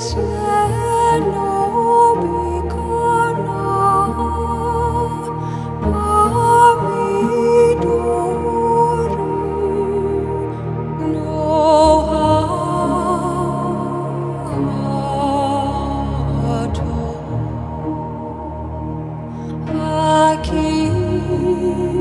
Jesus. Thank you.